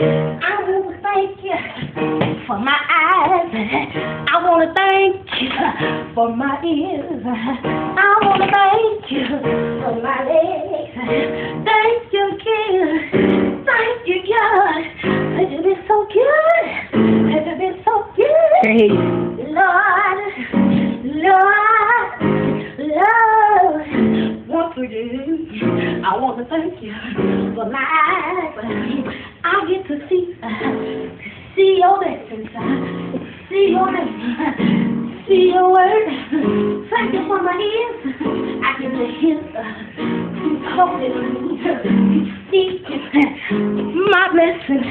I want to thank you for my eyes. I want to thank you for my ears. I want to thank you for my legs. Thank you, King. Thank you, God. Has you been so good? Has you been so good? Hey. Lord, Lord, Lord, once again, I want to thank you for my eyes. I get to see, see your blessings, see your name, see your word. Thank you for my ears. I get to hear you talking, you. Speaking my blessings,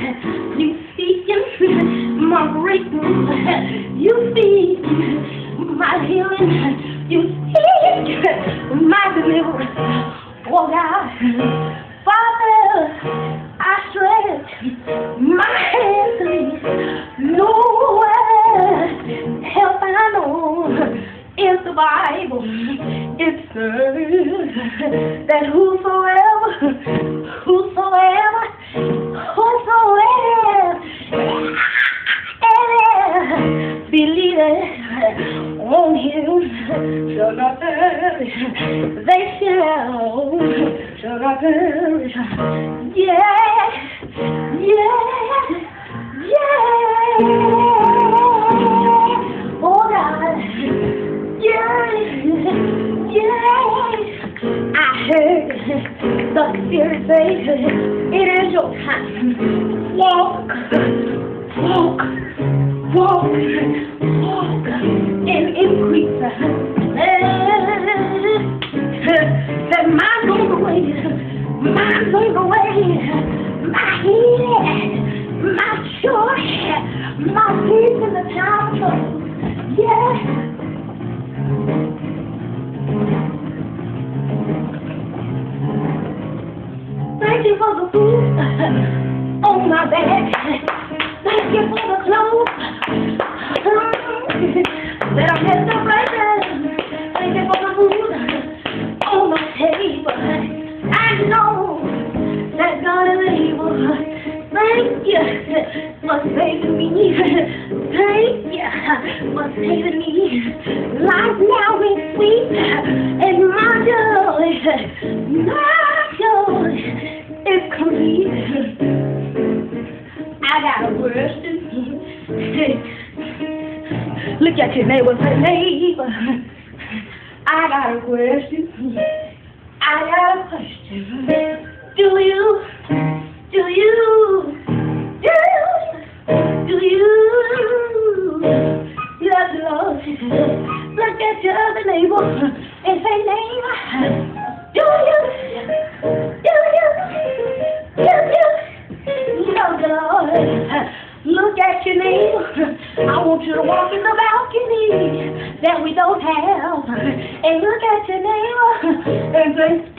you speaking my breakthrough, you speak my healing, you speak my deliverance. Oh God, my hands to. Nowhere help I know in the Bible it says that whosoever, whosoever, whosoever believeth on him shall not perish. They shall, shall not perish. Yeah, Oh Spirit say, it is your time. Walk, walk, walk, walk, and increase. That mind on the way, mind on the way, my head, my joy, my peace in the of. Yeah. Thank you for the food on my back. Thank you for the clothes Thank you for saving me. Thank you for saving me. Life now is sweet and my joy, my joy is complete. I got a question. Look at your neighbor, say neighbor. I got a question. I got a question. Do you, do you, do, you, do you love the Lord? Look at your other neighbor and say neighbor. Do you, do you, do you love the Lord? Look at your neighbor. I want you to walk in the balcony that we don't have. And look at your neighbor and say,